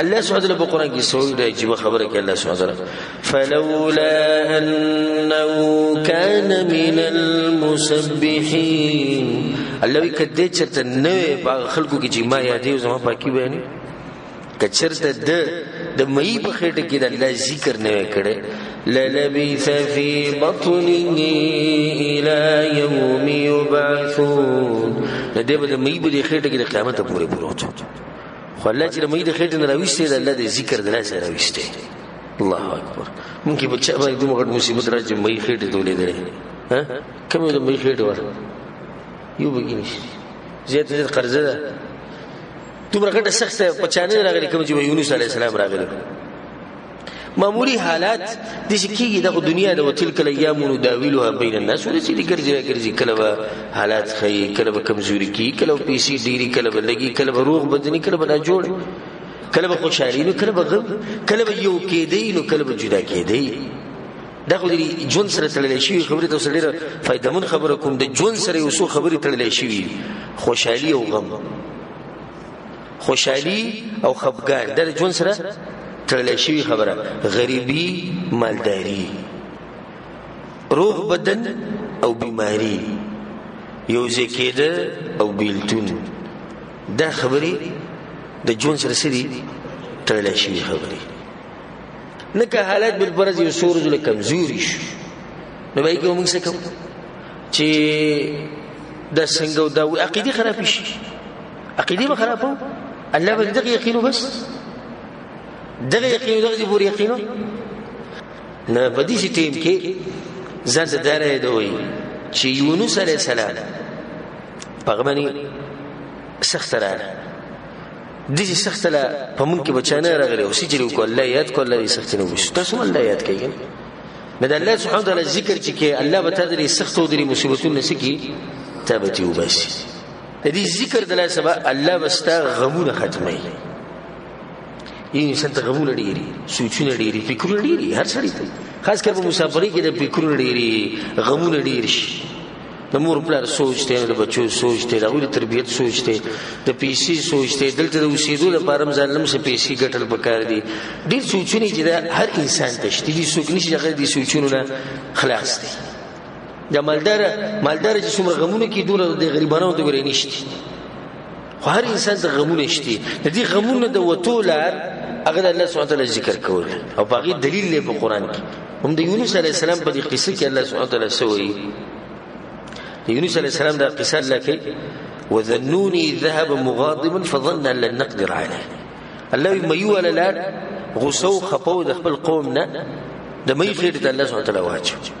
الله سبحانه وتعالى بقرآن كي سوي دا يجيب خبرك الله سبحانه وتعالى فلولا أنه كان من المسبحين الله وی کده چرته نوې په خلکو کې چې ما یادې او زما پاکي بیانې کچرته د د مئی په خېټه کې د الله ذکر نه کړي للبث فی بطنه الى یوم یبعثون د دې په مئی په خېټه کې د قیامت پورې پروت خو الله چې مې د خېټې نه راويستې ده الله دې ذکر دې راځي راويستې الله اکبر مونږ په چا باندې دومره غټ مصیبت راځي مې خېټې ته ولې درې ها کوم دې مې خېټې ور یو بګینې زیاته دې قرضه ده دومره غټه سخته په چانه راغلي کوم چې یونس علی السلام راغلی معمولی حالات د شکیږي د دنیا د وتل کله یا مونږ دا ویلو بین الناس ورسې د ګرځي ګرځي کله به حالات خي کله به کمزوري کی کله به پیسې ډیری کله به لګي کله به روغ بدني کله به نه جوړ کله به خوشحالي نو کله به غم کله به یو کېدی نو کله به جدا کېدی دا خو دې جون سره تړلې شي خبره ته سره فائدہ من خبره کوم د جون سره یو څو خبرې تړلې شي خوشحالي او غم خوشحالي او خفګان د ژوند سره تړلې شوی خبره غریبي مالداري روغ بدن او بیماری یو ځکیده او بیلتون دا خبرې د ژوند سره سری تړلې شوی خبرې نه که حالت بل پرځ یو سور زله کمزوري شو نو به کوم څه کوم چې د څنګه د عقیده خراب شي عقیده به خرابو الله به دغه یقینو بس دغه یقینو دغه پوری یقینو نه په دې ټیم کې ځان ته دره دوی چې یونس علی السلام پغمنی سخت را دي سخت لا په مونږ کې بچانه راغلي او سجل کو الله یاد کو الله سخت نه وش تاسو الله یاد کوي نه د الله سبحانه وتعالى ذکر چې کې الله به تدري سخت او دري مصیبتونه سکی تابتي وباسي د دې ذکر د لاسه به الله وستا غمونه ختمي یی انسان ته غمونه ډیری سوچونه ډیری فکرونه ډیری هر څه ډیری خاص کر په مسافرۍ کې د فکرونه ډیری غمونه ډیر شي د مور پلار سوچ ته د بچو سوچ ته د غوړي تربيت سوچ ته د پیسې سوچ ته دلته د اوسېدو لپاره مزلم سه پیسې ګټل پکار دي ډیر سوچونه چې د هر انسان ته شته دي سوچ نشي هغه دي سوچونه خلاص دي د مالدار مالدار چې څومره غمونه کې دور د غریبانو ته ورې نشته خو هر انسان د غمونه شته د دې غمونه د وتو لار هغه د الله سبحانه وتعالى ذکر کول او باقي دلیل له په قران کې هم د یونس علی السلام په دې قصه کې الله سبحانه وتعالى سوې د یونس علی السلام د قصه لکه وذنوني ذهب مغاضبا فظن ان لن نقدر عليه الله ميو ولا لا غصو خپو د خپل قوم نه د مې خېټه الله سبحانه وتعالى واچو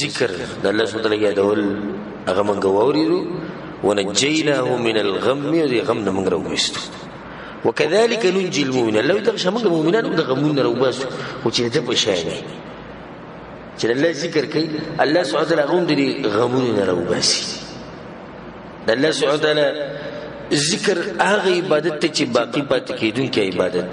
ذکر د الله سبحانه وتعالى یادول هغه موږ ووریدو ونجيناه من الغم دې غم نه موږ راوېستو وكذلك ننجي المؤمنين الله دغه شمه مؤمنان د غمونه راوباس او چې د بشاینه چې الله ذکر کوي الله سبحانه وتعالى غم دې غمونه راوباسي د الله سبحانه وتعالى ذکر هغه عبادت ته چې باقی پاتې کیدونکې عبادت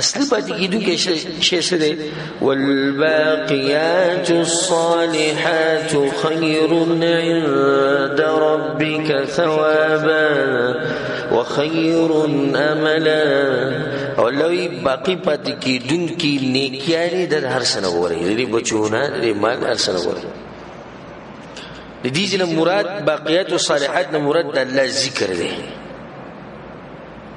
اصلي پاتې کېدو کې شی څه دی والباقيات الصالحات خير عند ربك ثوابا وخير املا او لوی باقی پاتې کېدون کې نیکیاري د هر سنه وره دې بچونه دې مال هر سنه وره د دې جن مراد باقیات الصالحات نه مراد د الله ذکر دی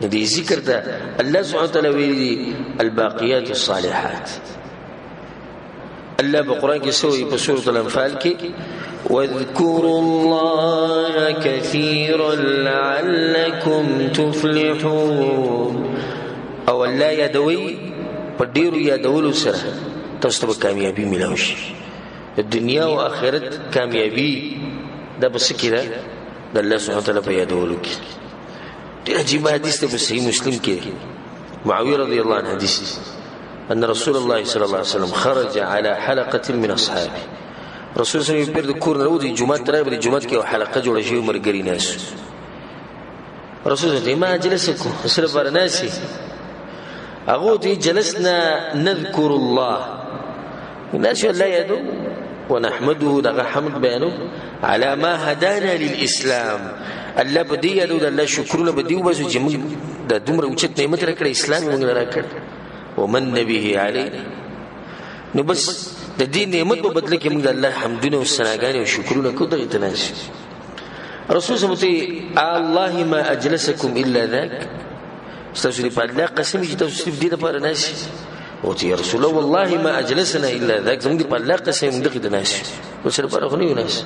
نو دې ذکر ته الله سبحانه وتعالى ویلي الباقیات الصالحات الله په قران کې سوې په سورۃ الانفال کې واذكروا الله كثيرا لعلكم تفلحون او الله يدوي په ډیرو یادولو سره تاسو ته کامیابی ملو شي دنیا او آخرت کامیابی د بسکره د الله سبحانه وتعالى په یادولو کې ډیر عجیب حدیث ته صحیح مسلم کې معاویه رضی الله عنه حدیث ان رسول الله صلی الله علیه وسلم خرج على حلقه من اصحابه رسول صلی الله علیه وسلم پر کور نه ودی جمعه تر پر جمعه کې حلقه جوړ شي مرګری ناس رسول صلی الله علیه وسلم ما جلسکم سره بر ناسي هغه دی جلسنا نذكر الله الناس لا يدو ونحمده دغه حمد بیانو على ما هدانا للاسلام الله په دې یادو د الله شکرونه په دې وباسو چې موږ د دومره اوچت نعمت راکړ اسلام موږ راکړ ومن نبيه علي نو بس د دې نعمت په بدله کې موږ د الله حمدونه او ثناګانې او شکرونه کوو دغه تناش رسول صلی الله علیه وسلم الله ما اجلسکم الا ذاک تاسو لري په الله قسم چې تاسو صرف دې لپاره نه شي او ته یا رسول الله والله ما اجلسنا الا ذاك زموږ په الله قسم موږ دغه نه شي او سره پر خو نه نه شي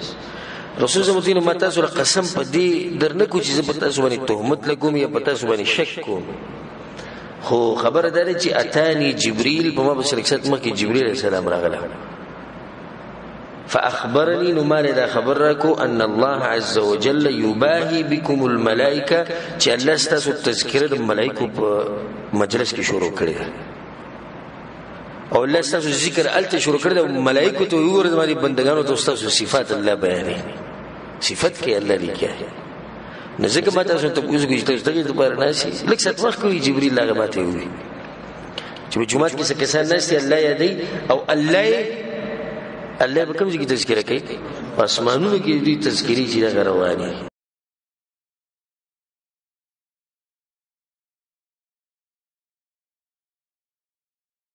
رسول زموږ دین ما تاسو قسم په دې درنه کو چې زه په تاسو باندې تهمت لګوم یا په تاسو باندې شک کوم خو خبر ده چې اتانی جبريل په ما بسره کښت مخکې جبريل السلام راغله فاخبرني نو مال دا خبر راکو ان الله عز وجل يباهي بكم الملائکه چې الله ستاسو تذکر د ملائکو په مجلس کې شروع کړی او الله ستاسو ذکر الته شروع کړی د ملائکو ته وګور د باندې بندگانو ته ستاسو صفات الله بیانې صفت کې الله لیکه نو ځکه ما تاسو ته وګورئ چې تاسو دغه لپاره ناشي لکه څه وخت کوي جبريل هغه ماته وي چې په جمعه کې څه کسان نشته الله یې دی او الله الله به کوم ځای کې تذکرہ کوي پسمانونو کې دې تذکری چې دا رواني